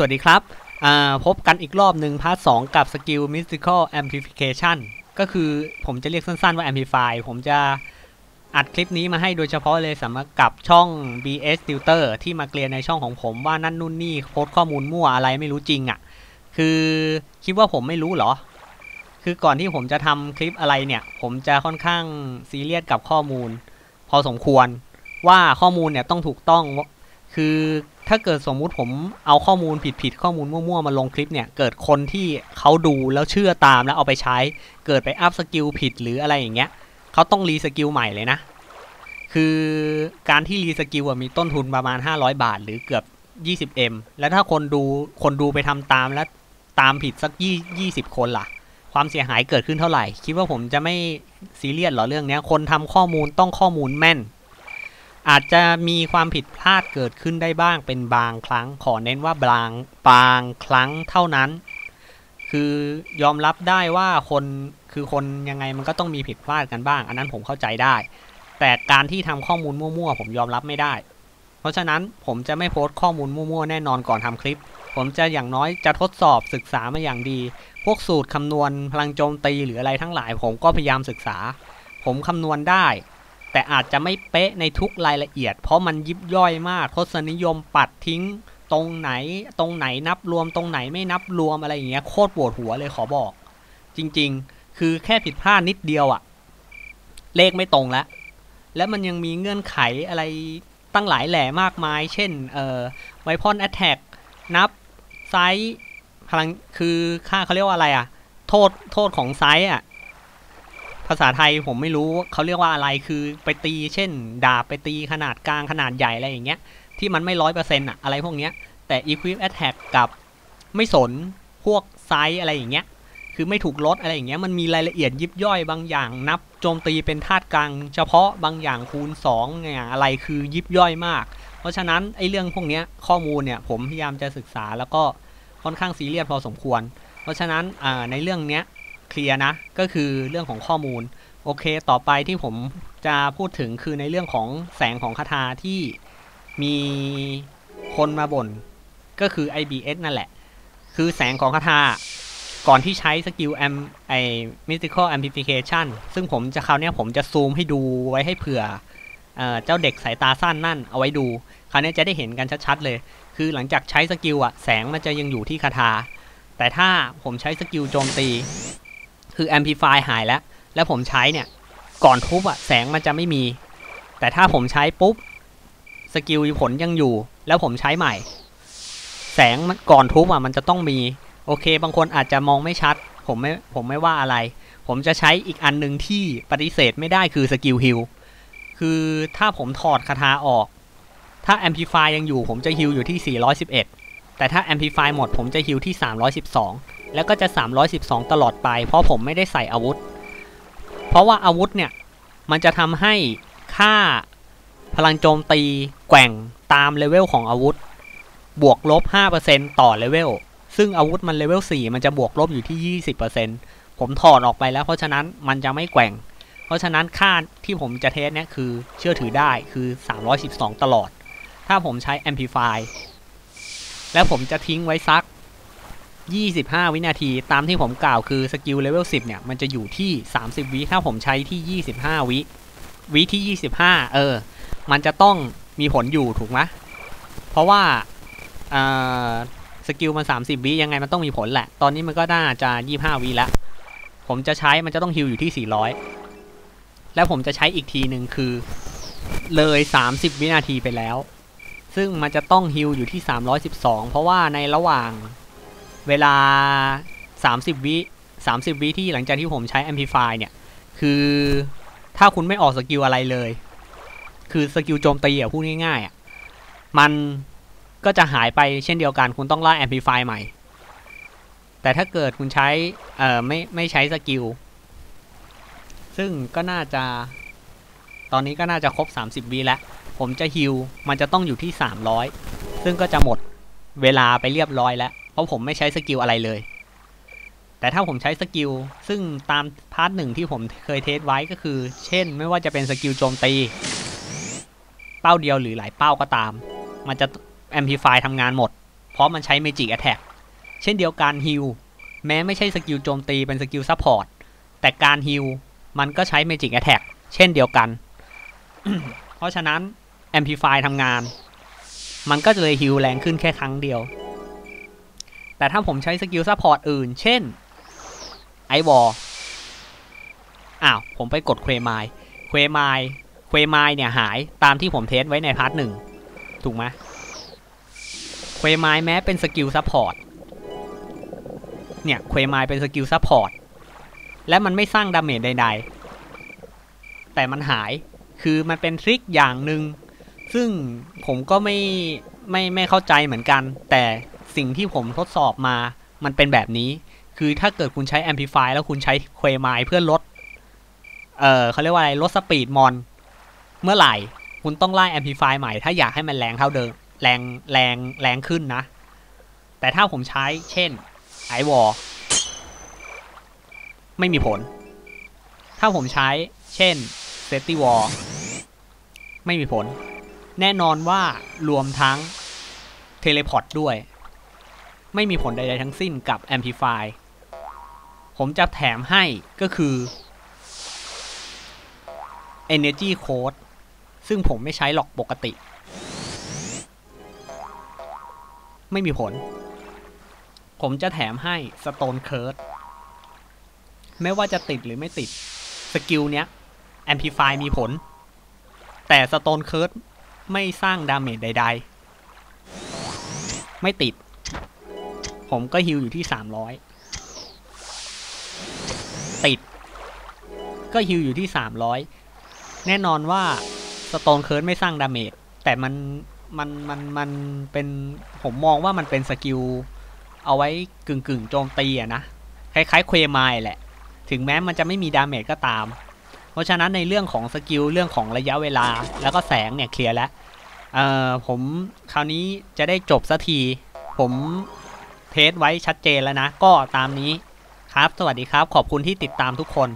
สวัสดีครับ พบกันอีกรอบหนึ่ง part สองกับสกิล Mystical Amplification ก็คือผมจะเรียกสั้นๆว่า Amplify ผมจะอัดคลิปนี้มาให้โดยเฉพาะเลยสำหรับกับช่อง BH Tutor ที่มาเกรียนในช่องของผมว่านั่นนู่นนี่โพสต์ข้อมูลมั่วอะไรไม่รู้จริงอะ่ะ คือคิดว่าผมไม่รู้เหรอ คือก่อนที่ผมจะทำคลิปอะไรเนี่ย ผมจะค่อนข้างซีเรียสกับข้อมูล พอสมควรว่าข้อมูลเนี่ยต้องถูกต้องคือ ถ้าเกิดสมมุติผมเอาข้อมูลผิดๆข้อมูลมั่วๆมาลงคลิปเนี่ย เกิดคนที่เขาดูแล้วเชื่อตามแล้วเอาไปใช้ เกิดไปอัพสกิลผิดหรืออะไรอย่างเงี้ยเขาต้อง reskill ใหม่เลยนะ คือการที่ reskill มีต้นทุนประมาณ 500 บาท หรือเกือบ 20M แล้วถ้าคนดูคนดูไปทำตามแล้วตามผิดสักยี่20 คนล่ะ ความเสียหายเกิดขึ้นเท่าไหร่ คิดว่าผมจะไม่ซีเรียสหรอเรื่องนี้คนทำข้อมูลต้องข้อมูลแม่น อาจจะมีความผิดพลาดเกิดขึ้นได้บ้างเป็นบางครั้ง ขอเน้นว่าบางบางครั้งเท่านั้น คือยอมรับได้ว่าคนคือคนยังไงมันก็ต้องมีผิดพลาดกันบ้าง อันนั้นผมเข้าใจได้ แต่การที่ทำข้อมูลมั่วๆ ผมยอมรับไม่ได้ เพราะฉะนั้นผมจะไม่โพสต์ข้อมูลมั่วๆ แน่นอนก่อนทำคลิป ผมจะอย่างน้อยจะทดสอบศึกษามาอย่างดี พวกสูตรคำนวณพลังโจมตีหรืออะไรทั้งหลาย ผมก็พยายามศึกษา ผมคำนวณได้ แต่อาจจะไม่เป๊ะในทุกรายละเอียด เพราะมันยิบย่อยมากทศนิยมปัดทิ้งตรงไหนตรงไหนนับรวมตรงไหนไม่นับรวมอะไรอย่างเงี้ยโคตรปวดหัวเลยขอบอก จริงๆ คือแค่ผิดพลาดนิดเดียวอะเลขไม่ตรงแล้วแล้วมันยังมีเงื่อนไขอะไรตั้งหลายแหล่มากมาย เช่นเอ่อweapon attack นับ size penalty คือค่าเขาเรียกว่าอะไรอะโทษโทษของไซส์อะ ภาษาไทยผมไม่รู้เขาเรียกว่าอะไรคือไปตี เช่น ดาบไปตีขนาดกลางขนาดใหญ่อะไรอย่างเงี้ย ที่มันไม่ร้อยเปอร์เซ็นต์อะอะไรพวกเนี้ย แต่ equip attack กับไม่สนพวกไซส์อะไรอย่างเงี้ย คือไม่ถูกลดอะไรอย่างเงี้ยมันมีรายละเอียดยิบย่อยบางอย่างนับโจมตีเป็นธาตุกลางเฉพาะบางอย่างคูณ2อย่างอะไรคือยิบย่อยมาก เพราะฉะนั้นไอ้เรื่องพวกเนี้ยข้อมูลเนี่ยผมพยายามจะศึกษาแล้วก็ค่อนข้างซีเรียสพอสมควร เพราะฉะนั้นในเรื่องเนี้ย เคลียร์นะ ก็คือเรื่องของข้อมูล โอเค ต่อไปที่ผมจะพูดถึงคือในเรื่องของแสงของคทาที่มีคนมาบ่น ก็คือ IBS นั่นแหละ คือแสงของคทาก่อนที่ใช้สกิลแอมไอ mystical amplification ซึ่งผมจะคราวนี้ผมจะซูมให้ดูไว้ให้เผื่อไอ้เจ้าเด็กสายตาสั้นนั่นเอาไว้ดู คราวนี้จะได้เห็นกันชัดๆเลย คือหลังจากใช้สกิลอะแสงมันจะยังอยู่ที่คทาแต่ถ้าผมใช้สกิลโจมตี คือ amplify หายแล้ว แล้วผมใช้เนี่ย ก่อนทุบอะแสงมันจะไม่มี แต่ถ้าผมใช้ปุ๊บ สกิลผลยังอยู่ แล้วผมใช้ใหม่ แสงก่อนทุบอะมันจะต้องมี โอเค บางคนอาจจะมองไม่ชัด ผมไม่ ผมไม่ว่าอะไร ผมจะใช้อีกอันหนึ่งที่ปฏิเสธไม่ได้คือสกิล heal คือถ้าผมถอดคทาออก ถ้า Amplify ยังอยู่ ผมจะ heal อยู่ที่ 411 แต่ถ้า Amplify หมด ผมจะ heal ที่ 312 แล้วก็จะ 312 ตลอดไป เพราะผมไม่ได้ใส่อาวุธ เพราะว่าอาวุธเนี่ย มันจะทำให้ค่าพลังโจมตีแกว่งตามเลเวลของอาวุธ บวกลบ 5%ต่อเลเวล ซึ่งอาวุธมันเลเวล 4 มันจะบวกลบอยู่ที่ 20%ผมถอดออกไปแล้ว เพราะฉะนั้นมันจะไม่แกว่ง เพราะฉะนั้นค่าที่ผมจะ test เนี่ยคือเชื่อถือได้คือ 312 ตลอด ถ้าผมใช้ Amplify แล้วผมจะทิ้งไว้ซัก 25 วินาที ตามที่ผมกล่าวคือสกิลเลเวล10 เนี่ย มันจะอยู่ที่ 30 วิถ้าผมใช้ที่ 25 วิวิที่ 25 เออ มันจะต้องมีผลอยู่ถูกไหมเพราะว่าสกิลมัน 30 วิยังไงมันต้องมีผลแหละ ตอนนี้มันก็น่าจะ 25 วิแล้ว ผมจะใช้มันจะต้อง heal อยู่ที่ 400 แล้วผมจะใช้อีกทีหนึ่งคือเลย 30 วินาทีไปแล้ว ซึ่งมันจะต้อง heal อยู่ที่ 312 เพราะว่าในระหว่าง เวลา 30 วิ30 วิที่หลังจากที่ผมใช้ Amplify เนี่ย คือถ้าคุณไม่ออกสกิลอะไรเลย คือสกิลโจมตีอะพูดง่ายๆอะมันก็จะหายไปเช่นเดียวกัน คุณต้องล่า Amplify ใหม่ แต่ถ้าเกิดคุณใช้ เอ่อ ไม่ ไม่ใช้สกิล ซึ่งก็น่าจะ ตอนนี้ก็น่าจะครบ 30วิแล้ว ผมจะ heal มันจะต้องอยู่ที่ 300 ซึ่งก็จะหมดเวลาไปเรียบร้อยแล้ว เพราะผมไม่ใช้สกิลอะไรเลย แต่ถ้าผมใช้สกิล ซึ่งตาม part หนึ่งที่ผมเคย test ไว้ก็คือ เช่น ไม่ว่าจะเป็นสกิลโจมตี เป้าเดียวหรือหลายเป้าก็ตาม มันจะ Amplify ทำงานหมด เพราะมันใช้ Magic Attack เช่นเดียวกัน heal แม้ไม่ใช่สกิลโจมตีเป็นสกิล support แต่การ heal มันก็ใช้ Magic Attack เช่นเดียวกัน เพราะฉะนั้น Amplify ทำงาน มันก็จะเลย heal แรงขึ้นแค่ครั้งเดียว แต่ถ้าผมใช้สกิล support อื่น เช่น Ice Wall อ้าว ผมไปกด Quagmire Quagmire Quagmire เนี่ยหายตามที่ผม test ไว้ใน part หนึ่งถูกไหม Quagmire แม้เป็นสกิล support เนี่ย Quagmire เป็นสกิล supportและมันไม่สร้าง damage ใด ๆ แต่มันหายคือมันเป็น trick อย่างหนึ่งซึ่งผมก็ไม่ไม่ไม่เข้าใจเหมือนกัน แต่ สิ่งที่ผมทดสอบมา มันเป็นแบบนี้ คือถ้าเกิดคุณใช้ Amplify แล้วคุณใช้ Quagmire เพื่อลด เออเขาเรียกว่าอะไร ลด speed มอน เมื่อไหร่ คุณต้องไล่ Amplify ใหม่ ถ้าอยากให้มันแรงเท่าเดิม แรง แรง แรงขึ้นนะ แต่ถ้าผมใช้ เช่นไอวอลไม่มีผล ถ้าผมใช้ เช่น Safety Wall ไม่มีผล แน่นอนว่ารวมทั้ง Teleport ด้วย ไม่มีผลใดๆทั้งสิ้นกับ Amplify ผมจะแถมให้ก็คือ Energy Code ซึ่งผมไม่ใช้หรอกปกติ ไม่มีผล ผมจะแถมให้ Stone Curse ไม่ว่าจะติดหรือไม่ติด สกิลเนี้ย Amplify มีผล แต่ Stone Curse ไม่สร้าง damage ใด ๆ ไม่ติด ผมก็ heal อยู่ที่300ติด ก็ heal อยู่ที่300แน่นอนว่าStone Curse ไม่สร้าง damage แต่มันมันมันมันเป็นผมมองว่ามันเป็น skill เอาไว้กึ่งกึ่งโจมตีอะนะคล้ายๆ Quagmire แหละ ถึงแม้มันจะไม่มี damage ก็ตาม เพราะฉะนั้นในเรื่องของ skill เรื่องของระยะเวลา แล้วก็แสงเนี่ยเคลียร์แล้วเอ่อผมคราวนี้จะได้จบสักที ผม test ไว้ชัดเจนแล้วนะ ก็ตามนี้ครับ สวัสดีครับ ขอบคุณที่ติดตามทุกคน